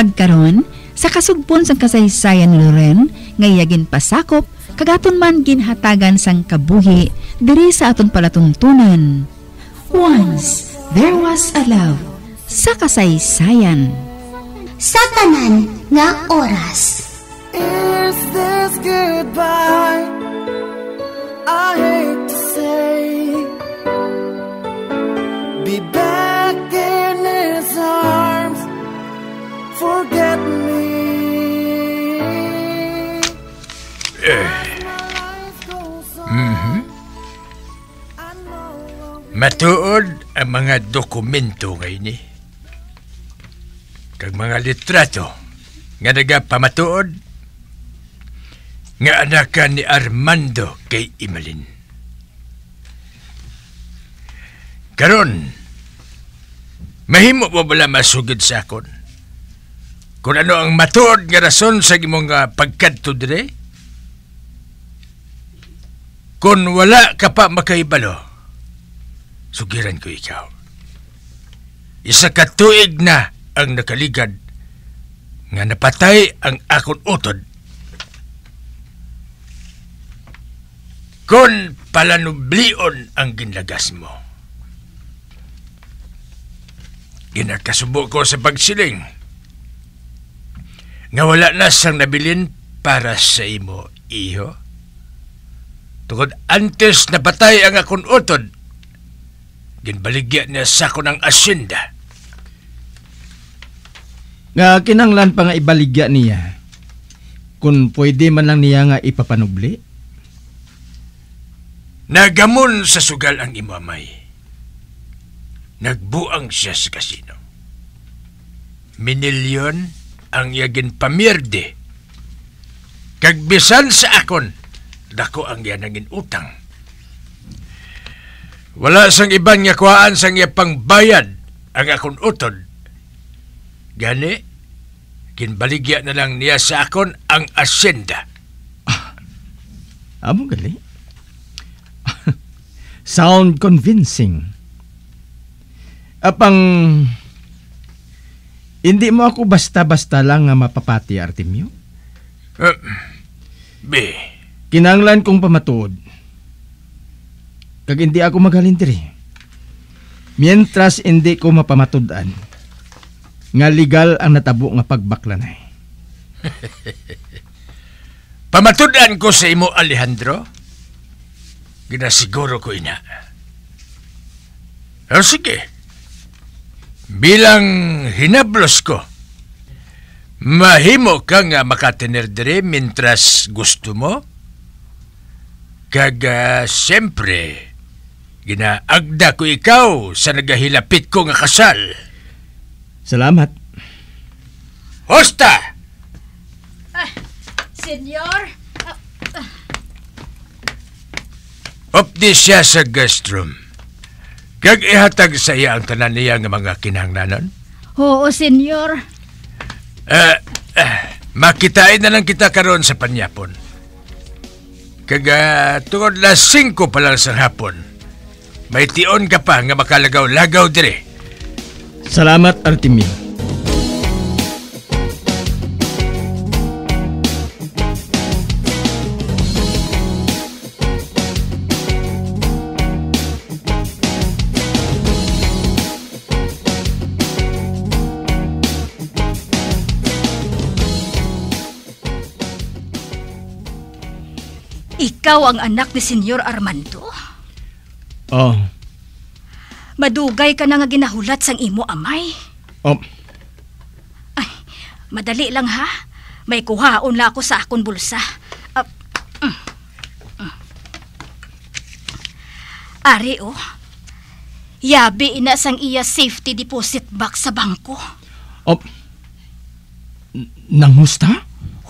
Kagkaron, sa kasugpon sang kasaysayan ni Loren, ngayagin pasakop, kagaton man ginhatagan sang kabuhi, diri sa aton palatuntunan. Once, there was a love, sa kasaysayan. sa tanan nga oras. Is this goodbye? I hate Matuod ang mga dokumento ngayon ni. Kag mga litrato nga nagapamatuod nga anakan ni Armando kay Imalin. Karon, mahimo mo bala masugid sa akon? Kung ano ang matuod nga rason sa imong nga pagkadto dire? Kung wala ka pa makaibalo, sugiran ko ikaw. Isa ka tuig na ang nakaligad nga napatay ang akon utod. Kung palanublion ang ginlagas mo. Ginakasubo ko sa pagsiling nga wala na sang nabilin para sa imo, iho. Tungod antes napatay ang akon utod, ginbaligya niya sa ako ng asyenda. Nga kinanglan pa nga ibaligya niya. Kung pwede man lang niya nga ipapanubli. Nagamon sa sugal ang imo amay. Nagbuang siya sa kasino. Minilyon ang yagin pamirde. Kagbisan sa akon, dako ang yan nangin utang. Wala sang iban nga kuhaan sang iya pangbayad ang akon utod. Gani, kinbaligya na lang niya sa akon ang asyenda. Amo gali. Sound convincing. Apang hindi mo ako basta-basta lang nga mapapati, Artemio. Uh, be, Kinanglan kong pamatuod. Kag hindi ako magalintiri. Mientras hindi ko mapamatudan, nga legal ang natabo nga pagbaklanay. pamatudan ko sa imo, Alejandro. Ginasiguro ko ina. O sige. Bilang hinablos ko, mahimo ka nga makatener dire mintras gusto mo? Kag uh, siyempre, ginaagda ko ikaw sa nagahilapit ko nga kasal. Salamat. Hosta! Senyor? Opdi siya sa guest room. Kag ihatag sa iya ang tanan niya nga mga kinahanglanon. Oo, senyor. Eh, eh, makitain na lang kita karon sa panyapon. Kaga tungod las 5 pa lang sa hapon. May tion ka pa nga makalagaw-lagaw dire. Salamat, Artemio. Ikaw ang anak ni Senyor Armando? Oh, Madugay ka na nga ginahulat sang imo amay. oh, Madali lang ha. May kuhaon la ako sa akon bulsa. Ah, mm, mm. Ari oh. Yabi ina sang iya safety deposit box sa bangko. oh. Nangusta?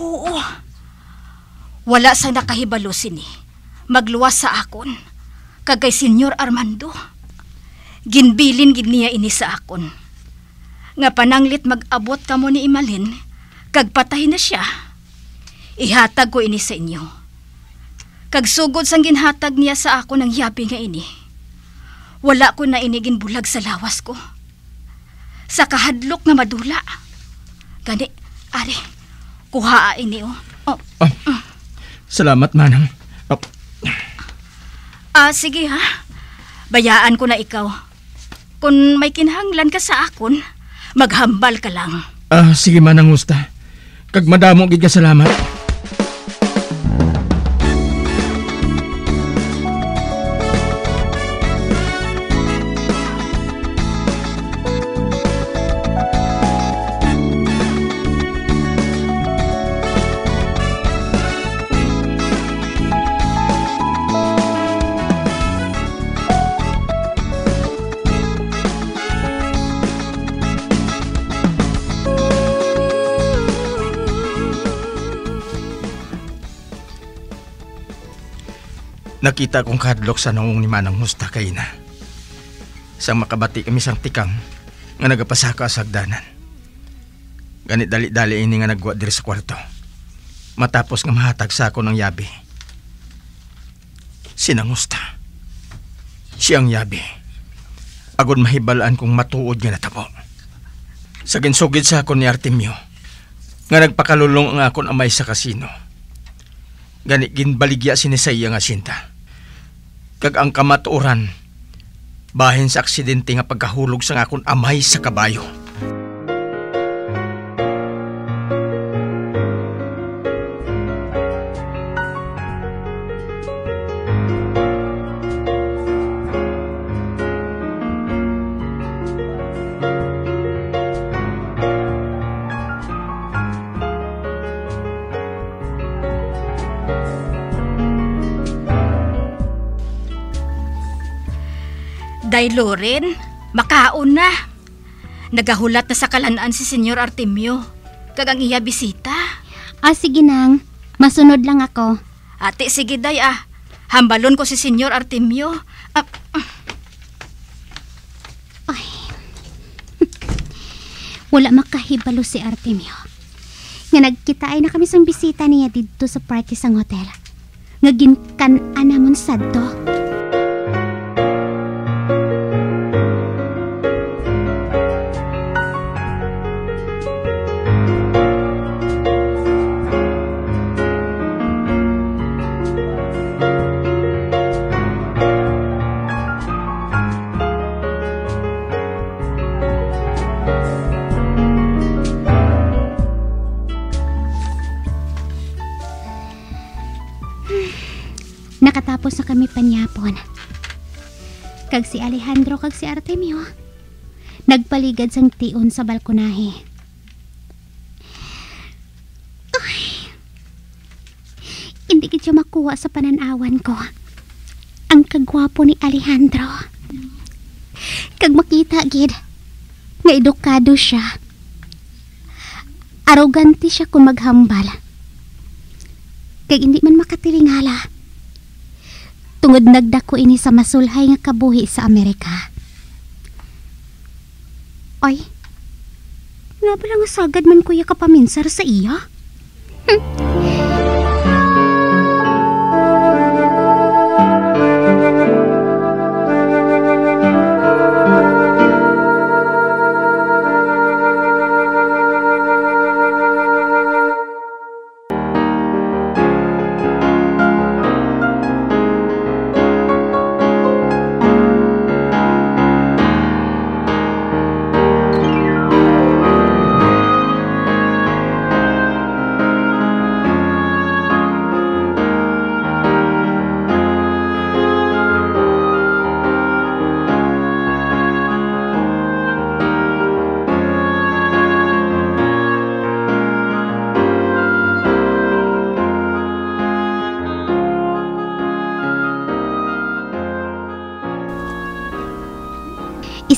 Oo. Wala sang nakahibalo sini. Magluwas sa akon. Kagay Senyor Armando. Ginbilin gid niya ini sa akon. Nga pananglit mag-abot kamo ni Imalin, kag patay na siya. Ihatag ko ini sa inyo. Kag sugod sang ginhatag niya sa ako ng yabi nga ini. Wala ko na inigin bulag sa lawas ko. Sa kahadlok nga madula. Gani, ari, kuhaa ini oh. Oh, Salamat, Manang. Oh, Ah, sige ha. Bayaan ko na ikaw. Kung may kinahanglan ka sa akon, maghambal ka lang. ah, sige, Manang Gusta. Kag madamo gid ka salamat. Nakita kong kadlok sa noong ni Manang Musta kay na. Sang makabati kami sang tikang nga nagapasaka sa hagdanan. Ganit dali-dali ini nga nagwa diri sa kwarto. Matapos nga mahatag sa ako ng yabi. Sinangusta. Siyang yabi. Agod mahibalaan kong matuod nga natabo. Sa ginsugid sa ako ni Artemio, nga nagpakalulong ang akon amay sa kasino. Gani ginbaligya sinisaya nga sinta. Kag ang kamatuoran, bahin sa aksidente nga pagkahulog sa akon amay sa kabayo. Day Loren, makaon na. Nagahulat na sa kalanaan si Senyor Artemio. Kag ang iya bisita. Ah, sige nang. Masunod lang ako. Ate, sige day ah. Hambalon ko si Senyor Artemio. Ah, Wala makahibalo si Artemio. Nga nagkita ay na kami sang bisita niya dito sa party sang hotel. Nga ginkan anamon sadto. Nakatapos Kag si Alejandro kag si Artemio. Nagpaligad sang tion sa balkonahe. Uy. Hindi siya makuha sa pananawan ko. Ang kagwapo ni Alejandro. Kag makita gid nga edukado siya. Arogante siya kung maghambal. Kag hindi man makatilingala tungod nagdako ini sa masulhay nga kabuhi sa Amerika. Ay, nga sagad man kuya kapaminsar sa iya?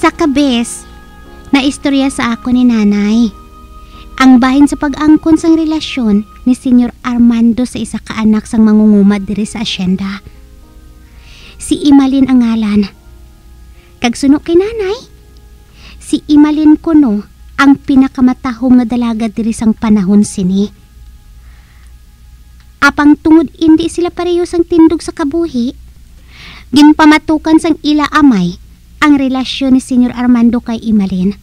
Isa ka bes na istorya sa ako ni nanay. Ang bahin sa pag-angkon sang relasyon ni Senyor Armando sa isa ka anak sang mangungumad diri sa asyenda. Si Imalin ang ngalan. Kag suno kay nanay, si Imalin kuno ang pinakamatahong nga dalaga diri sang panahon sini. Apang tungod hindi sila pareho sang tindog sa kabuhi, ginpamatukan sang ila amay ang relasyon ni Senyor Armando kay Imalin.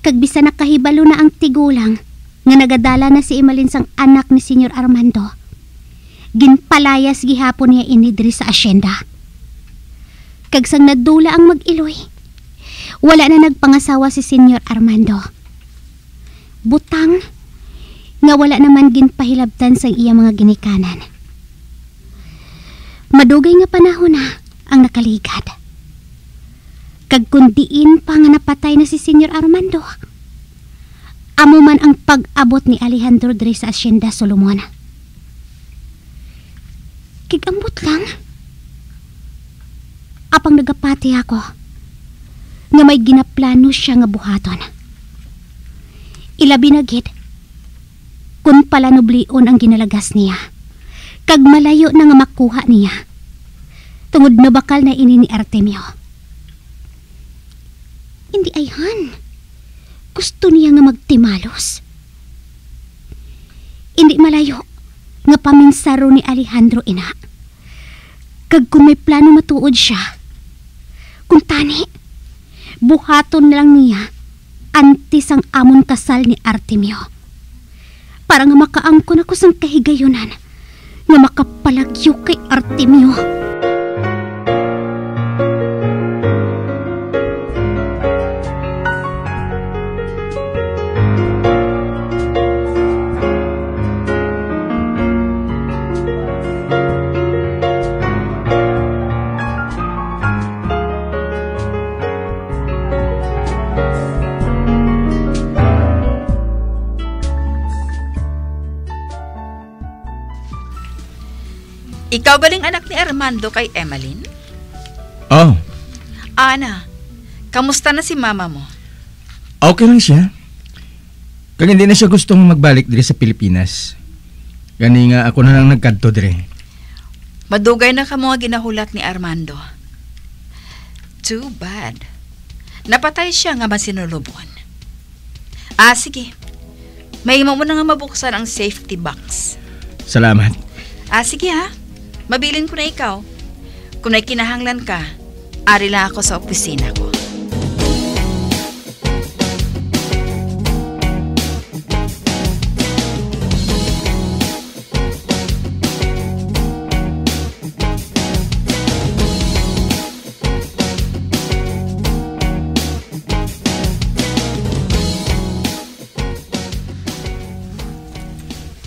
Kag bisa nakahibalo na ang tigulang nga nagadala na si Imalin sang anak ni Senyor Armando. Ginpalayas gihapon niya ini diri sa asyenda. Kag sang nadula ang mag-iloy, wala na nagpangasawa si Senyor Armando. Butang nga wala naman ginpahilabtan sa iya mga ginikanan. Madugay nga panahon na ang nakaligad. Kag kundiin pa nga napatay na si Senyor Armando. Amo man ang pag-abot ni Alejandro diri sa Asyenda Solomon. Kigambot lang. Apang nagapati ako nga may ginaplano siya nga buhaton. Ilabi na gid kun pala nublion ang ginalagas niya. Kag malayo na nga makuha niya. Tungod na bakal na ini ni Artemio. Hindi ayhan. Gusto niya nga magtimalos. Hindi malayo nga paminsaro ni Alejandro ina. Kag kung may plano matuod siya. Kung tani, buhaton lang niya antes ang amon kasal ni Artemio. Para nga makaangkon ako sang kahigayunan nga makapalagyo kay Artemio. Ikaw baling anak ni Armando kay Emmeline? Oh, Ana, kamusta na si mama mo? okay lang siya. Kag hindi na siya gustong magbalik diri sa Pilipinas. Gani nga ako na lang nagkadto dire. Madugay na ka mga ginahulat ni Armando. Too bad. Napatay siya nga masinulubon. Ah, sige. May mo na nga mabuksan ang safety box. Salamat. Ah, sige ha. Mabilin ko na ikaw. Kung may kinahanglan ka, ari lang ako sa opisina ko.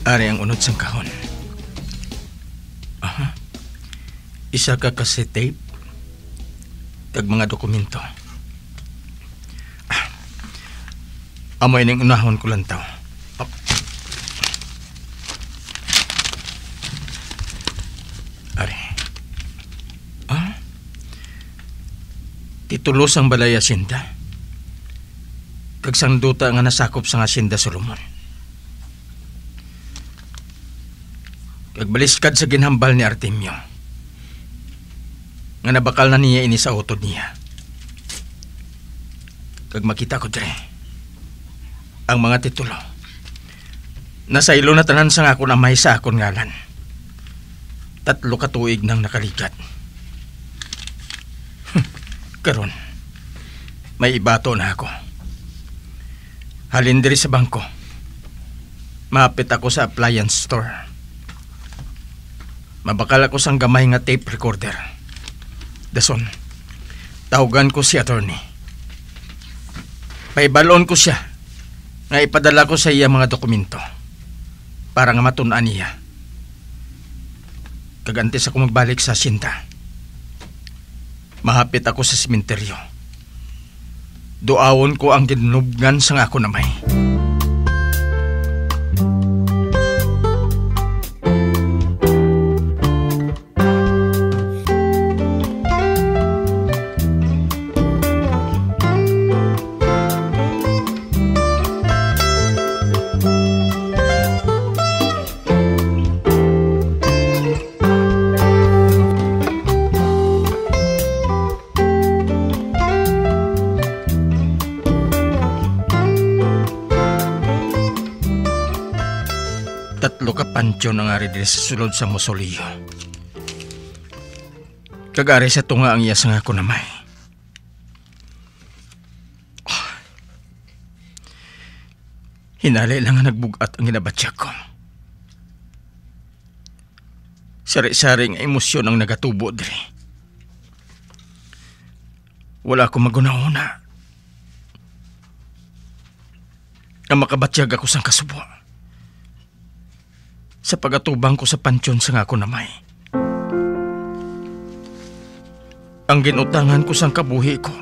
Ari ang unod sang kahon. Isa ka kasi tape. Kag mga dokumento. Ah. Amoy ning unahon ko lang tao. Up. Ari. Ah? Titulos ang balay asinda. Kag sang duta nga nasakop sa asinda Solomon. Kagbaliskad sa ginhambal ni Artemio. Nga nabakal na niya ini sa utod niya. Kag makita ko dire, ang mga titulo. Nasa ilo na tanan sa ako na may sa akon ngalan. Tatlo katuig nang nakaligat. Karon, may ibato na ako. Halin sa bangko. Mapit ako sa appliance store. Mabakal ako sang gamay nga tape recorder. Dason, tawagan ko si attorney. Paibalon ko siya nga ipadala ko sa iya mga dokumento para nga matunaan niya. Kagantis ako magbalik sa sinta. Mahapit ako sa simenteryo. Duawon ko ang ginubgan sa ako namay. Tatlo ka pansyon ang ari diri sa sulod sa Mosolio. Kagari sa tunga ang iya sa nga ko namay. Ah. Hinali lang nga nagbugat ang ginabatya ko. Sari-sari nga emosyon ang nagatubo diri. Wala ko magunahuna. Nga makabatyag ako sang kasubo sa pagatubang ko sa pansyon sa nga ko namay. Ang ginutangan ko sang kabuhi ko,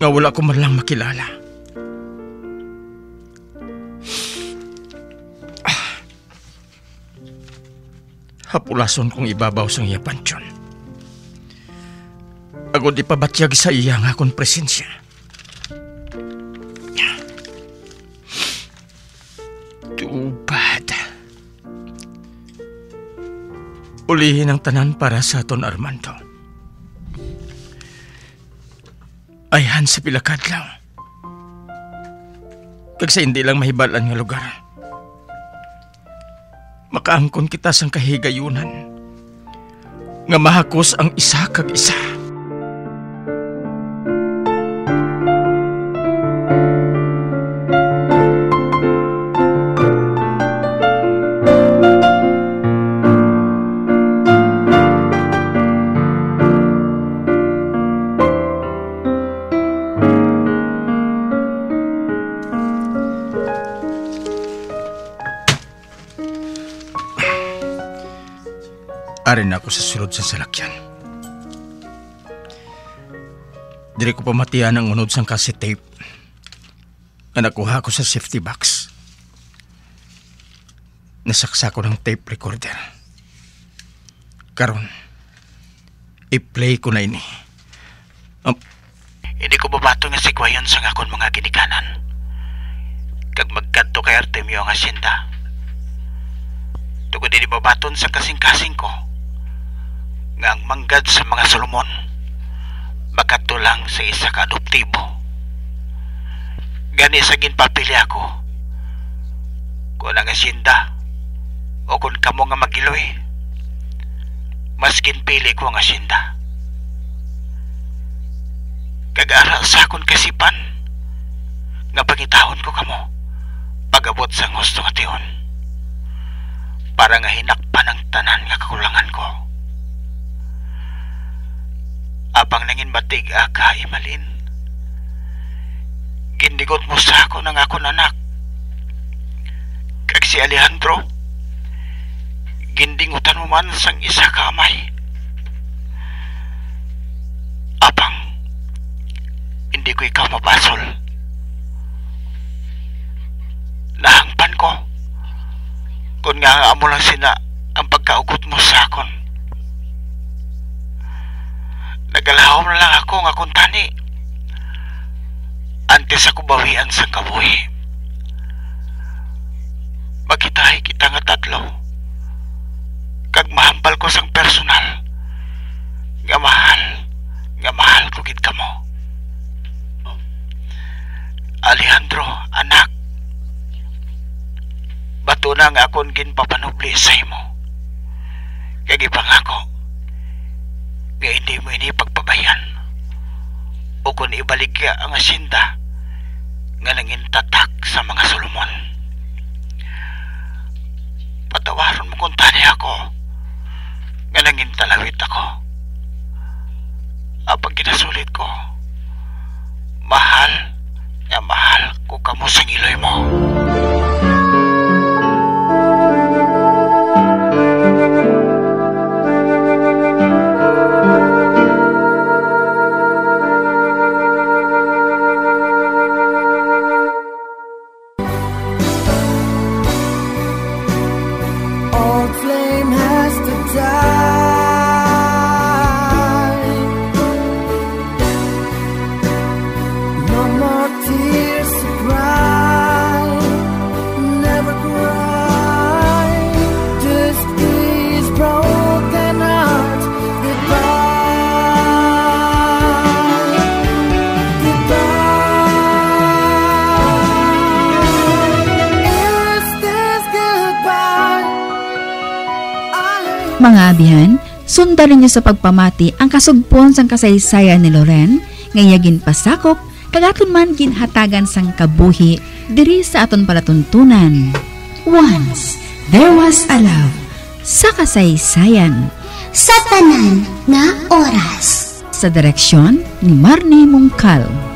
nga wala ko man lang makilala. Hapulason kong ibabaw sang iya pansyon. Agod ipabatyag sa iya nga akong presensya. Ulihin ang tanan para sa aton Armando. Ayhan sa pilakad lang. Kag hindi lang mahibalan nga lugar. Makaangkon kita sang kahigayunan. Nga mahakos ang isa kag isa. Ako sa salakyan. Diri ko pamatian ang unod sang cassette tape na nakuha ko sa safety box. Nasaksa ko ng tape recorder. Karon, i-play ko na ini. Um, hindi ko babato nga si Kwayon sa akon mga ginikanan. Kag magkadto kay Artemio ang asyenda. Tugod di babaton sa kasing-kasing ko nga ang manggad sa mga Solomon makatulang sa isa ka adoptibo. Gani sa ginpapili ako kung ang asyenda o kung kamo nga magiloy mas ginpili ko ang asyenda. Kag-aral sa akong kasipan nga pangitahon ko kamo pagabot sa gusto nga tiyon para nga hinakpan ang tanan Batig ka, Imalin. Gindigot mo sa ako ng akong anak. Kag si Alejandro, gindingutan mo man sang isa ka amay. Apang, hindi ko ikaw mabasol. Nahangpan ko. Kung nga amo lang sina ang pagkaugot mo sa akon. Nagalahom na lang ako nga kung tani. Antes ako bawian sa kabuhi. Magkitahi kita nga tatlo. Kag mahambal ko sang personal. Nga mahal. Nga mahal ko gid kamo. Alejandro, anak. Bato na nga akong ginpapanubli sa imo. Kaya ipangako, nga hindi mo ini pagpabayan. O kung ibalik ka ang asinda, nga nangin tatak sa mga Solomon. Patawaron mo kung tani ako, nga nangin talawit ako. Apag ginasulit ko, mahal, nga mahal ko kamo sa ngiloy mo. Old Mga abihan, sundan ninyo sa pagpamati ang kasugpon sang kasaysayan ni Loren, ngayagin pasakop, kagaton man ginhatagan sang kabuhi, diri sa aton palatuntunan. Once, there was a love sa kasaysayan Sa tanan nga oras. sa direksyon ni Marnie Mungkal.